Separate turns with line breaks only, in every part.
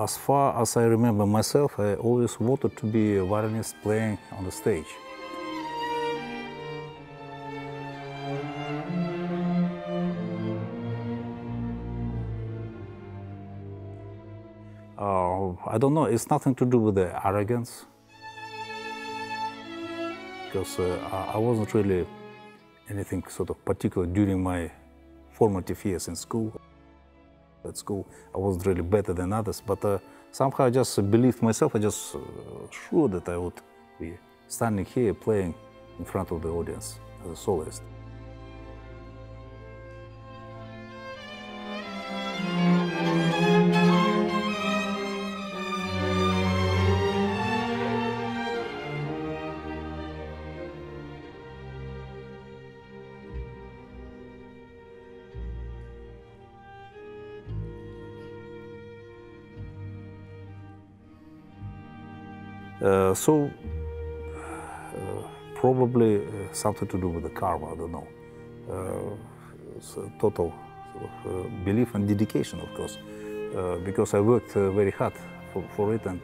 As far as I remember myself, I always wanted to be a violinist playing on the stage. Uh, I don't know, it's nothing to do with the arrogance. Because uh, I wasn't really anything sort of particular during my formative years in school. At school, I wasn't really better than others, but uh, somehow I just believed myself. I just uh, sure that I would be standing here playing in front of the audience as a soloist. So, uh, probably uh, something to do with the karma, I don't know. Uh, total sort of, uh, belief and dedication, of course, uh, because I worked uh, very hard for, for it and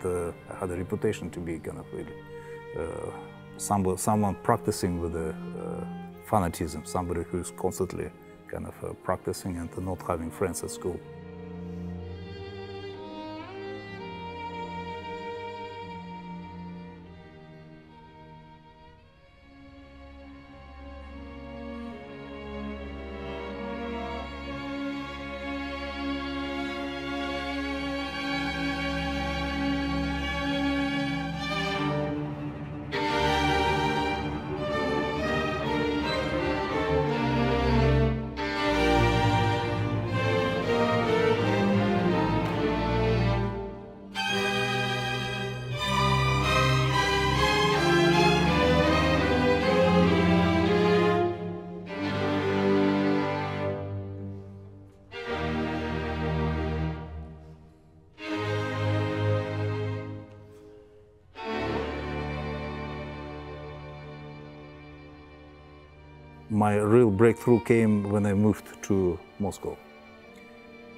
I had a reputation to be kind of really somebody, someone practicing with a fanatism, somebody who's constantly kind of practicing and not having friends at school. My real breakthrough came when I moved to Moscow,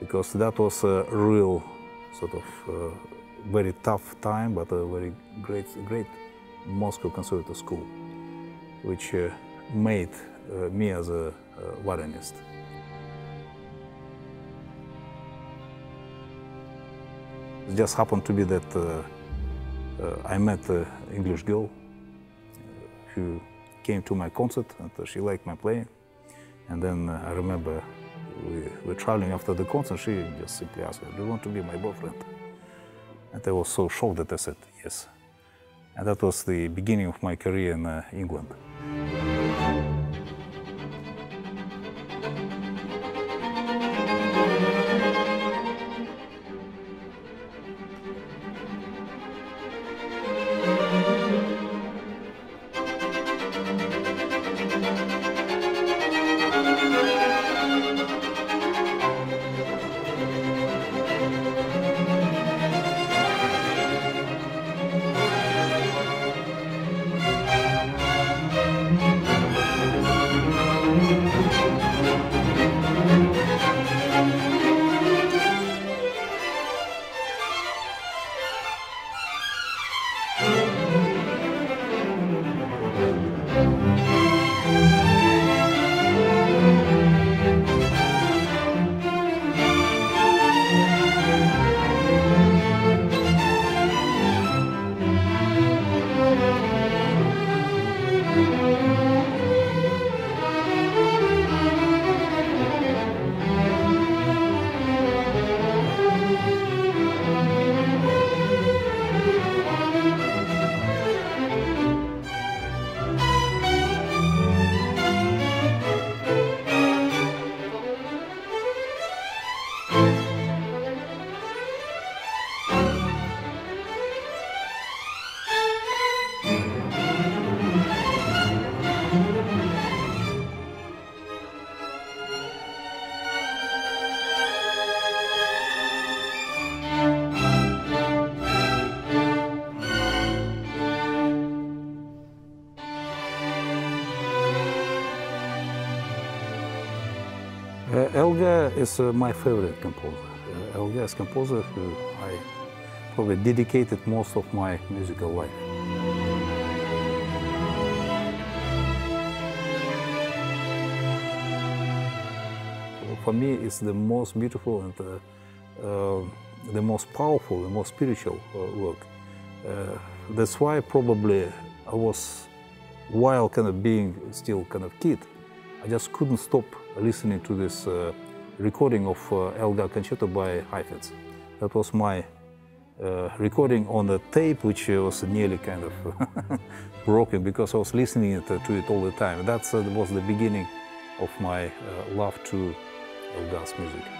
because that was a real sort of uh, very tough time, but a very great, great Moscow Conservative School, which uh, made uh, me as a, violinist. It just happened to be that uh, uh, I met an English girl uh, who came to my concert and she liked my playing. And then uh, I remember we were traveling after the concert. She just simply asked me, "Do you want to be my boyfriend?" And I was so shocked that I said yes. And that was the beginning of my career in uh, England. Uh, Elgar is uh, my favorite composer. Uh, Elgar is a composer who I probably dedicated most of my musical life. For me, it's the most beautiful and uh, uh, the most powerful, the most spiritual uh, work. Uh, that's why probably I was, while kind of being still kind of kid, I just couldn't stop listening to this uh, recording of uh, Elgar Concerto by Heifetz. That was my uh, recording on a tape, which was nearly kind of broken because I was listening it, to it all the time. That was the beginning of my love to Elgar's music.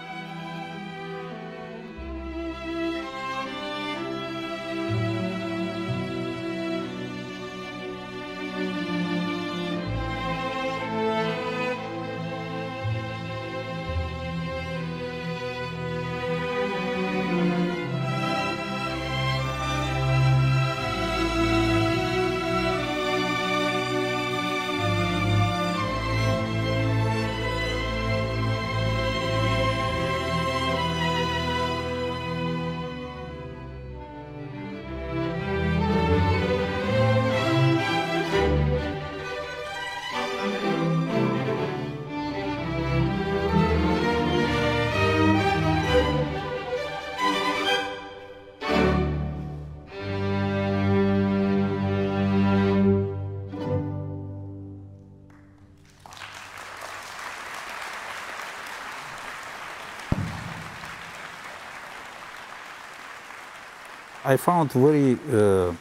I found very uh,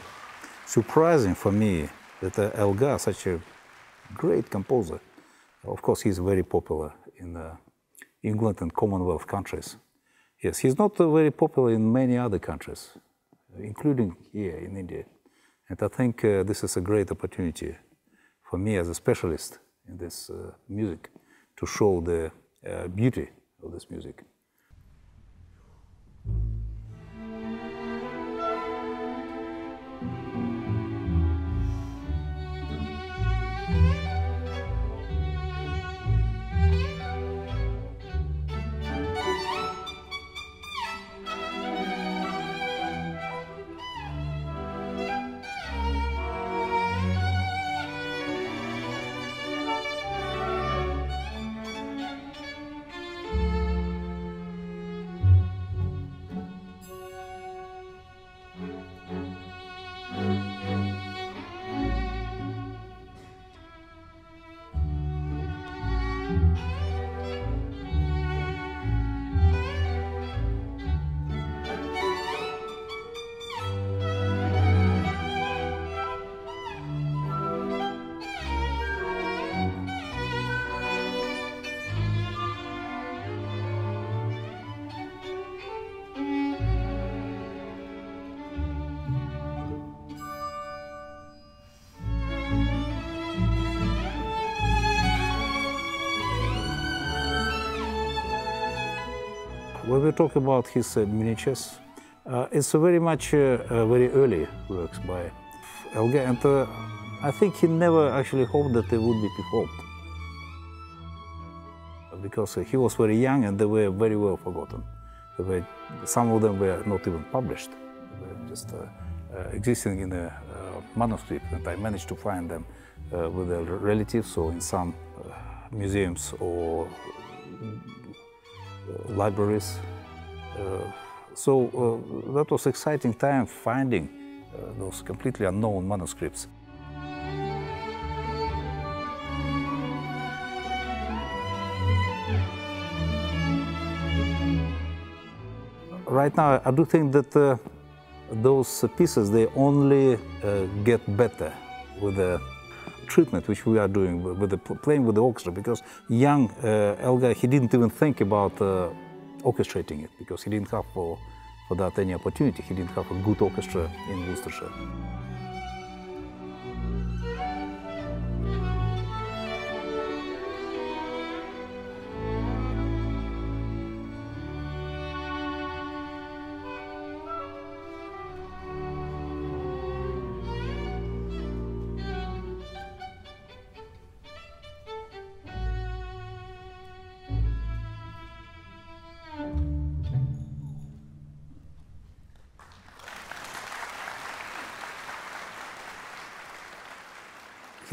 surprising for me that uh, Elgar, such a great composer, of course, he's very popular in uh, England and Commonwealth countries. Yes, he's not uh, very popular in many other countries, including here in India. And I think uh, this is a great opportunity for me as a specialist in this uh, music to show the beauty of this music. We talk about his uh, miniatures, uh, it's very much uh, very early works by Elgar, and uh, I think he never actually hoped that they would be performed because he was very young and they were very well forgotten. Were, some of them were not even published; they were just uh, uh, existing in a manuscript, and I managed to find them with their relatives or in some museums or libraries. Uh, so uh, that was exciting time finding uh, those completely unknown manuscripts. Right now, I do think that those pieces, they only get better with the treatment which we are doing with the playing with the orchestra because young uh, Elgar he didn't even think about uh, orchestrating it because he didn't have for, for that any opportunity. He didn't have a good orchestra in Worcestershire.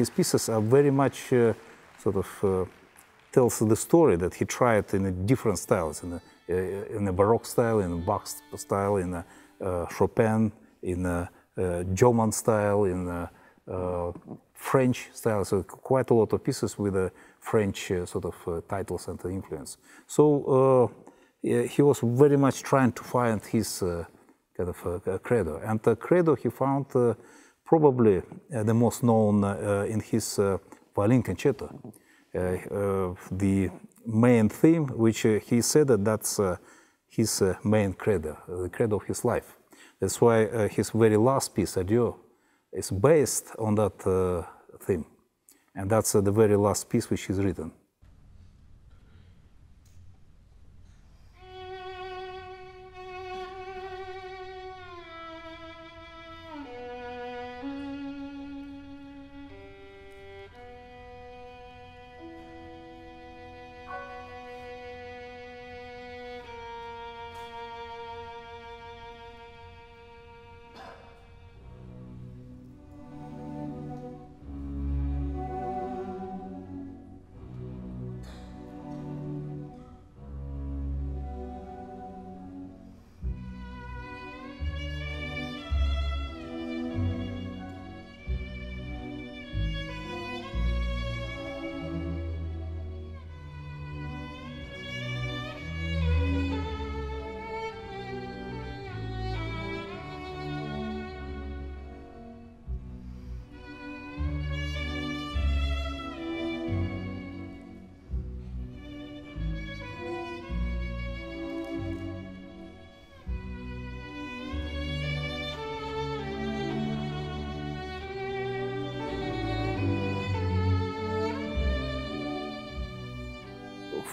His pieces are very much uh, sort of uh, tells the story that he tried in different styles, in a, uh, in a Baroque style, in a Bach style, in a uh, Chopin, in a uh, German style, in a uh, French style. So quite a lot of pieces with a French sort of titles and influence. So he was very much trying to find his kind of credo. And the credo he found probably uh, the most known uh, in his uh, violin concerto. the main theme, which he said that that's his main credo, the credo of his life. That's why uh, his very last piece, Adieu, is based on that uh, theme. And that's uh, the very last piece which he's written.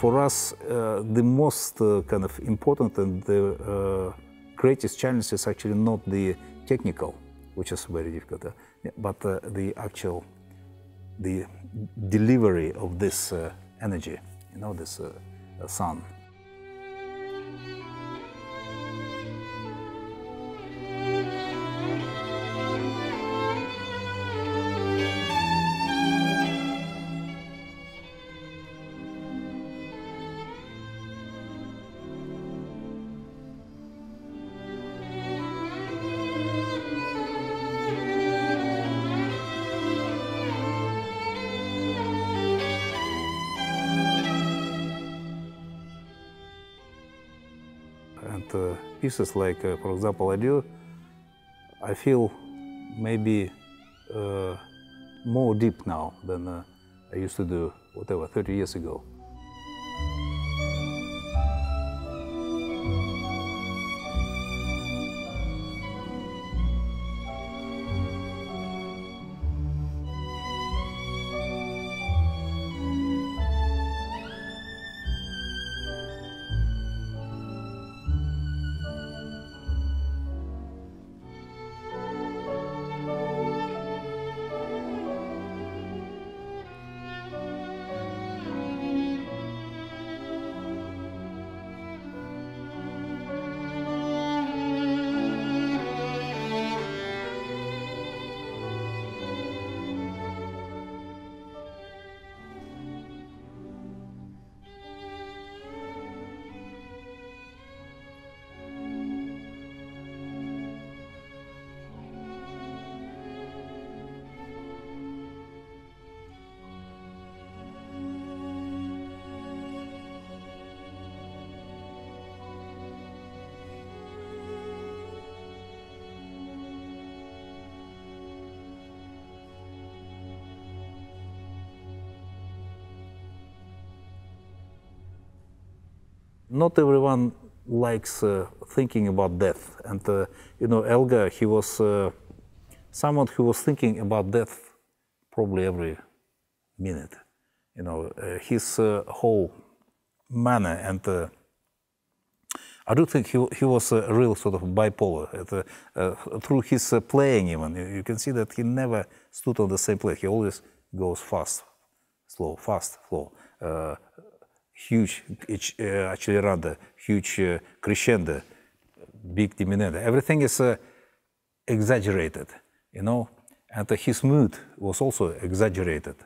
For us, uh, the most uh, kind of important and the uh, greatest challenge is actually not the technical, which is very difficult, but the actual, the delivery of this energy, you know, this sun. Pieces like, uh, for example, I do, I feel maybe uh, more deep now than uh, I used to do, whatever, 30 years ago. Not everyone likes uh, thinking about death. And, uh, you know, Elgar, he was uh, someone who was thinking about death probably every minute. You know, uh, his uh, whole manner and uh, I do think he, he was a real sort of bipolar. through his playing even, you can see that he never stood on the same place. He always goes fast, slow, fast, slow uh, actually rather huge uh, crescendo, big diminuendo. Everything is uh, exaggerated, you know. And his mood was also exaggerated.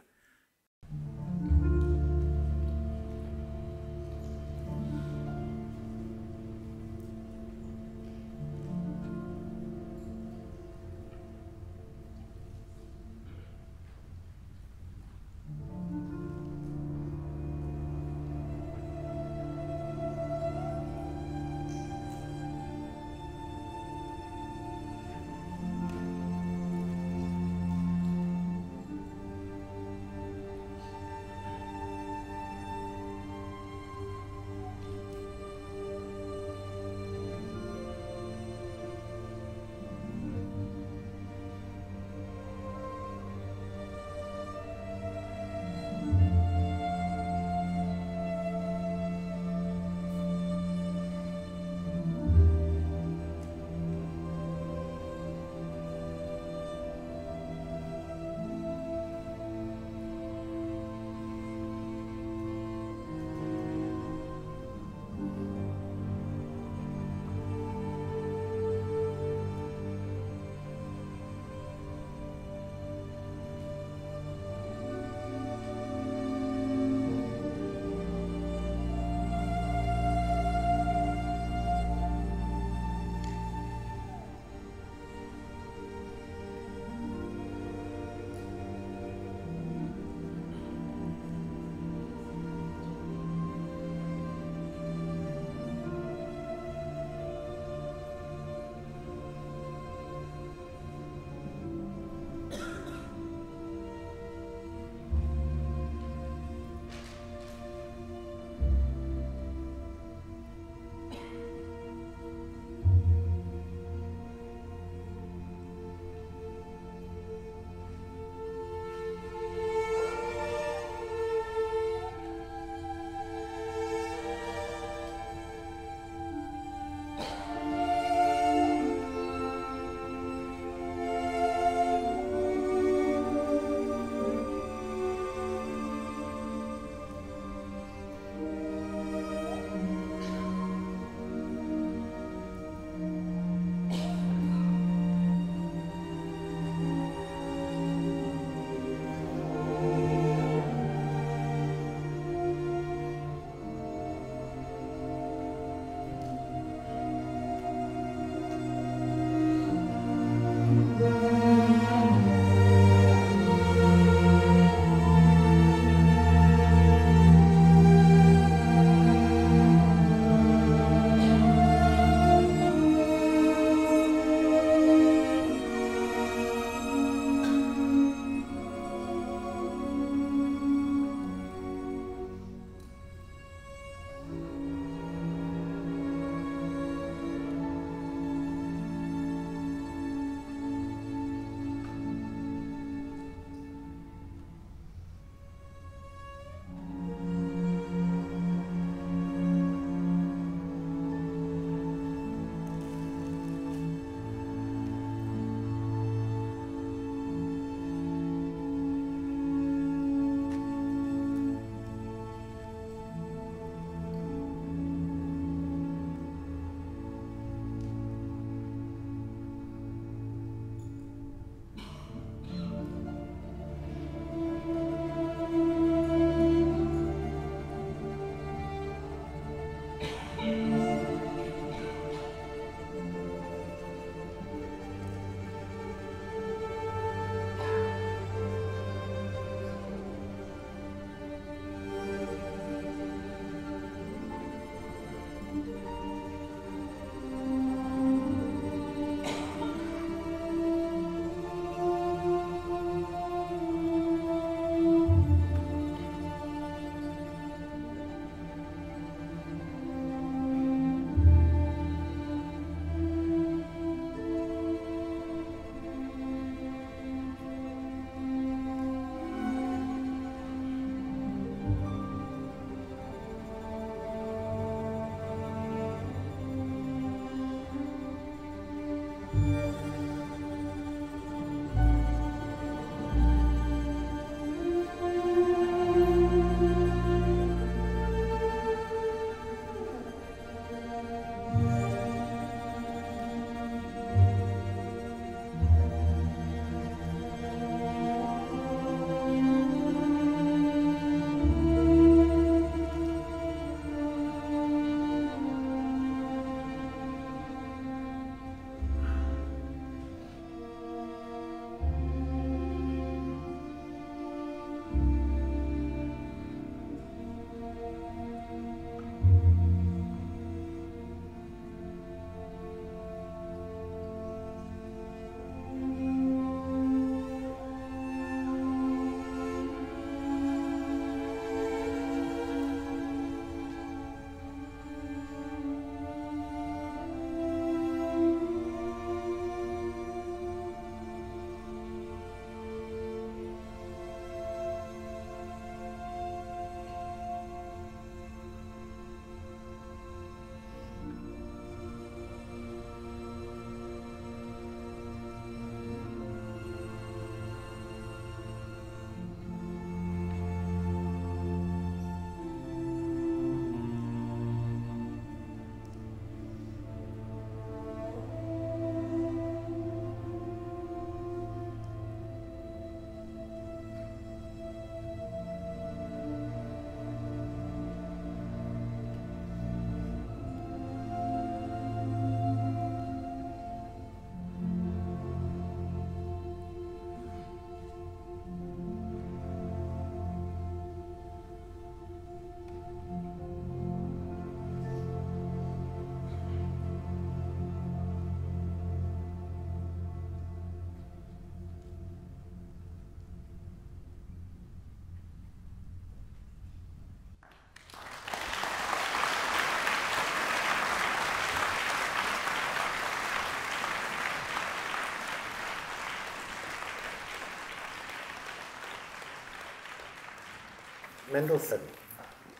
Mendelssohn,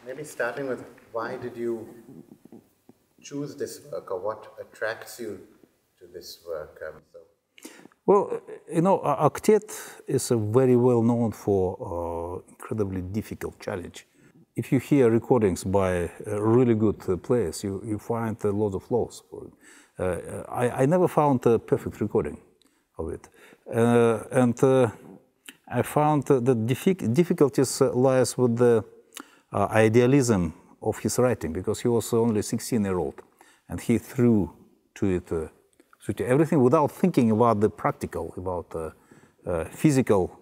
maybe starting with why did you choose this work or what attracts you to this work? Um, so.
Well, you know, octet is a very well known for uh, incredibly difficult challenge. If you hear recordings by uh, really good uh, players, you, you find a lot of flaws. Uh, I, I never found a perfect recording of it. And I found the difficulties lies with the idealism of his writing because he was only 16 year old and he threw to it uh, to everything without thinking about the practical, about uh, uh, physical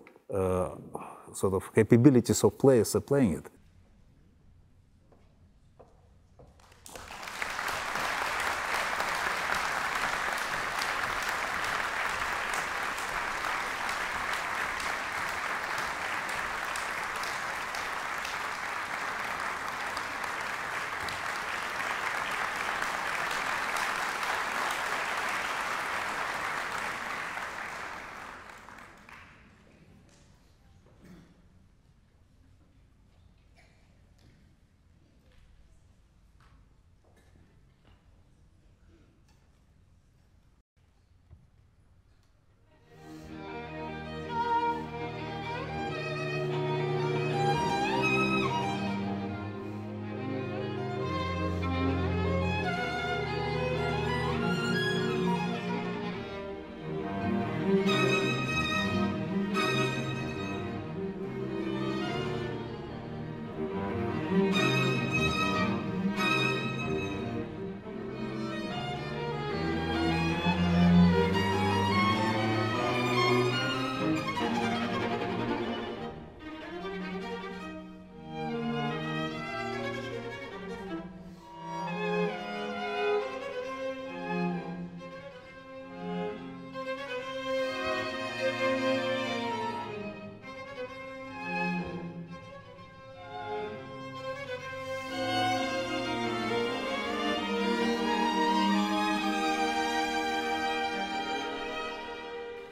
sort of capabilities of players playing it.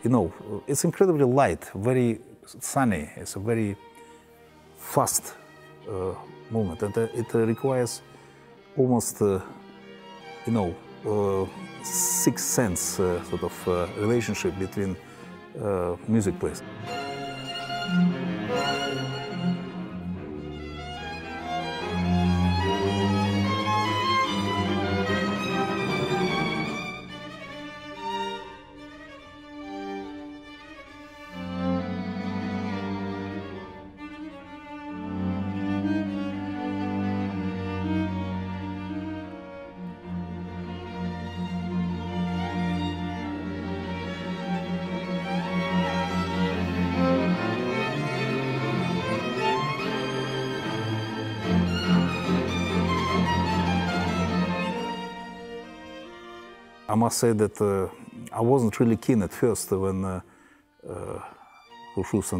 You know, it's incredibly light, very sunny. It's a very fast uh, movement, and uh, it requires almost, uh, you know, uh, sixth sense sort of relationship between music players. I must say that uh, I wasn't really keen at first when uh, uh,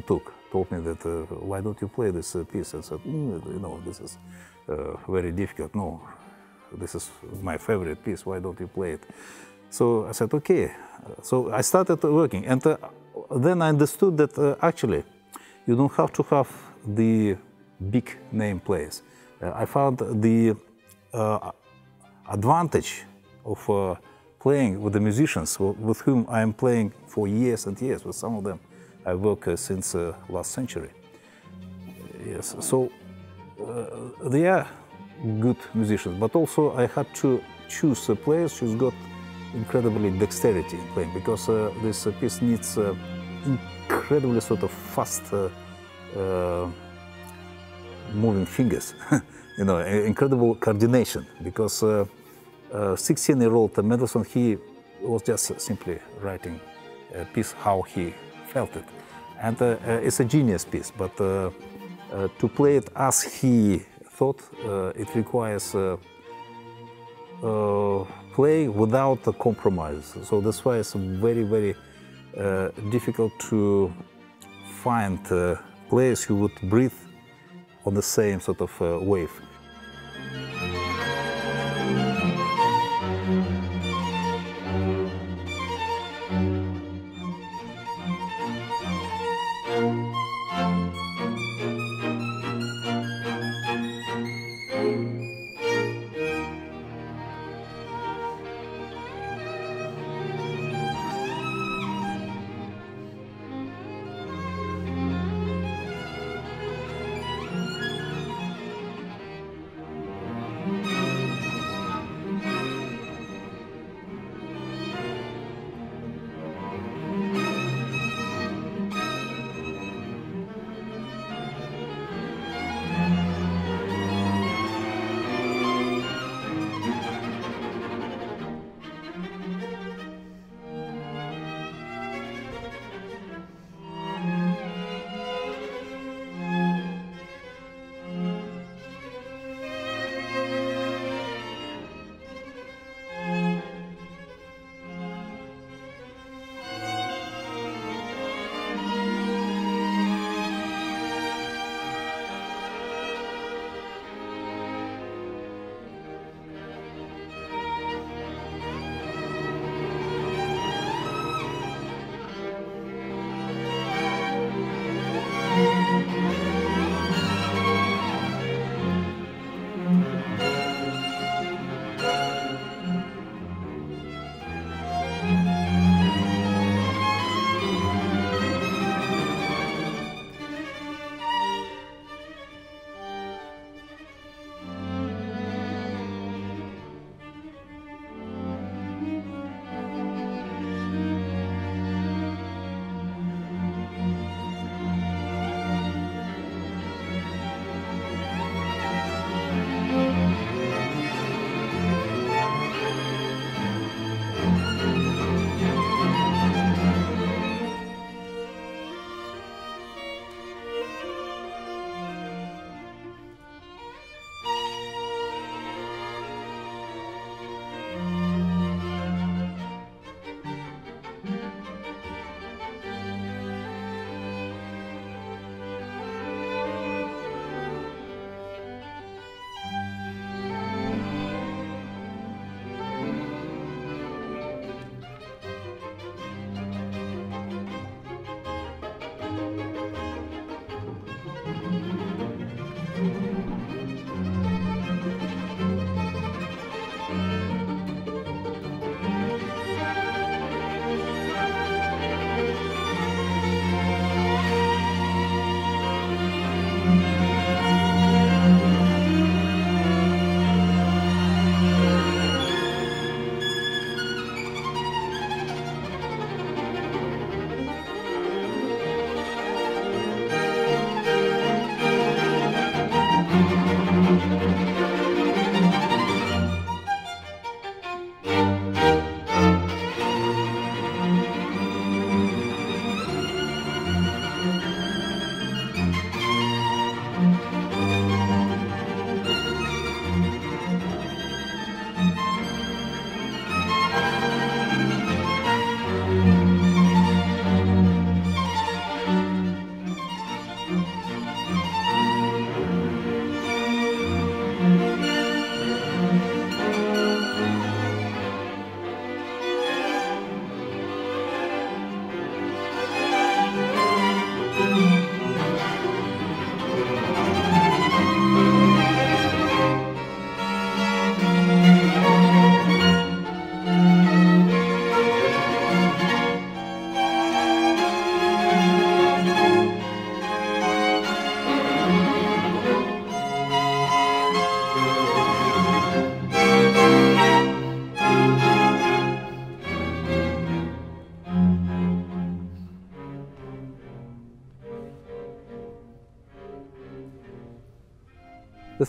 took told me that uh, why don't you play this uh, piece? I said, mm, you know, this is uh, very difficult. No, this is my favorite piece. Why don't you play it? So I said, okay. So I started working, and uh, then I understood that actually you don't have to have the big name players. I found the advantage of playing with the musicians with whom I am playing for years and years. With some of them, I work uh, since uh, last century. Yes, so uh, they are good musicians, but also I had to choose players who's got incredibly dexterity in playing because uh, this piece needs uh, incredibly sort of fast uh, moving fingers, you know, incredible coordination because 16-year-old Mendelssohn, he was just simply writing a piece how he felt it. And uh, uh, it's a genius piece, but uh, to play it as he thought, it requires play without a compromise. So that's why it's very, very uh, difficult to find uh, players who would breathe on the same sort of uh, wave.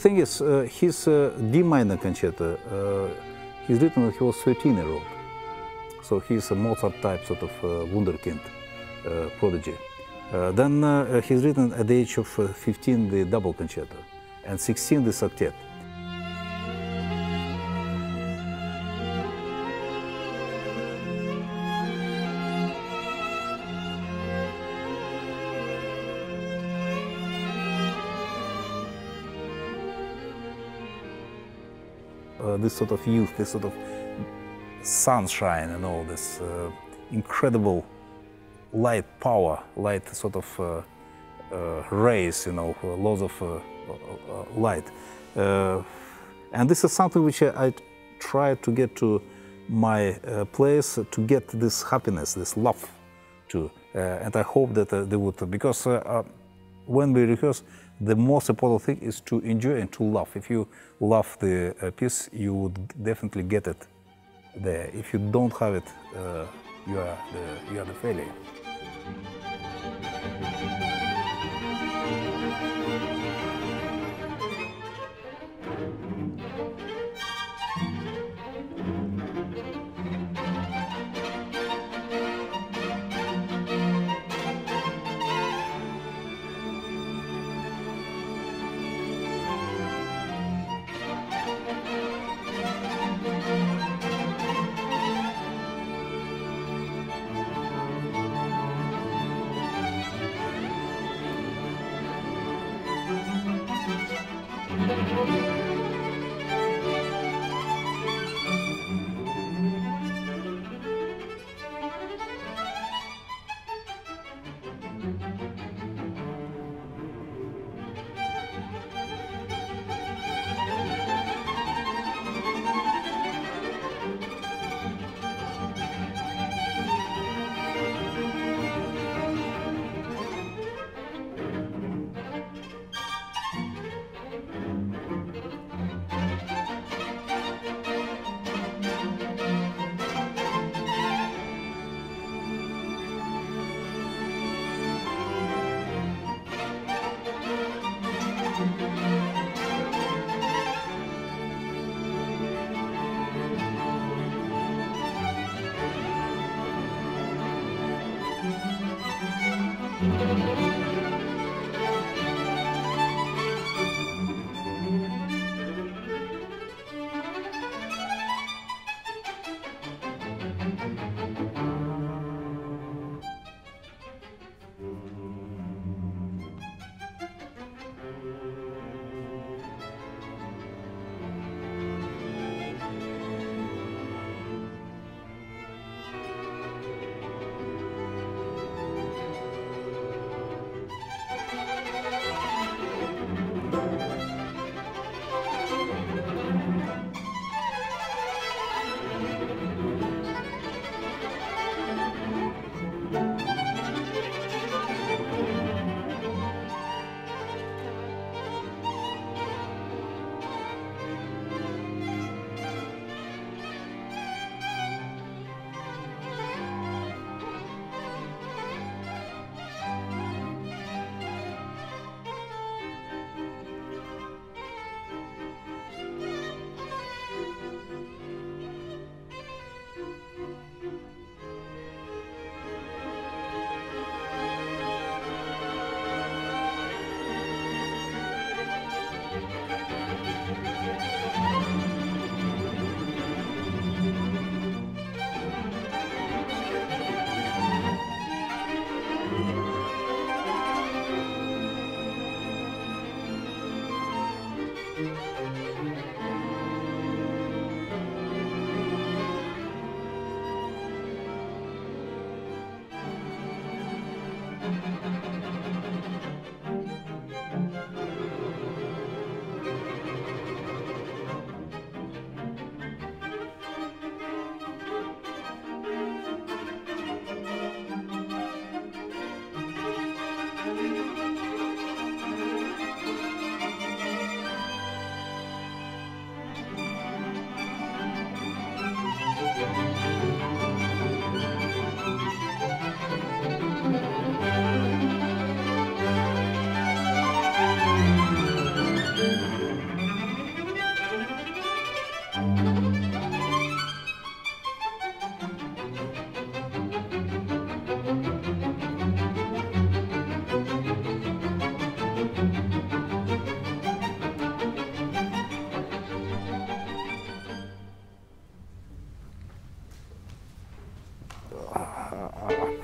Thing is, uh, his uh, D minor concerto, uh, he's written when he was 13 year old. So he's a Mozart type sort of uh, wunderkind, uh, prodigy. Uh, then he's written at the age of uh, 15 the double concerto and 16 the octet. This sort of youth, this sort of sunshine and all this uh, incredible light power, light sort of uh, uh, rays, you know, uh, lots of uh, uh, light. And this is something which I, I try to get to my place to get this happiness, this love to. Uh, and I hope that they would, because when we rehearse, the most important thing is to enjoy and to love. If you love the uh, piece, you would definitely get it there. If you don't have it, uh, you are the you are the failure.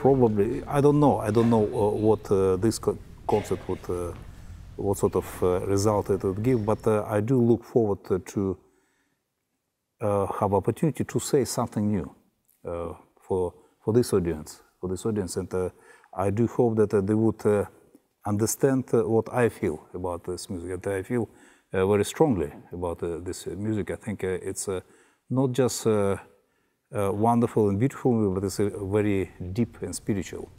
Probably I don't know. I don't know uh, what uh, this co- concert would, uh, what sort of result it would give. But I do look forward to have opportunity to say something new for for this audience, for this audience, and I do hope that they would understand what I feel about this music, and I feel uh, very strongly about uh, this music. I think uh, it's not just wonderful and beautiful, but it's uh, very deep and spiritual.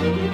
Thank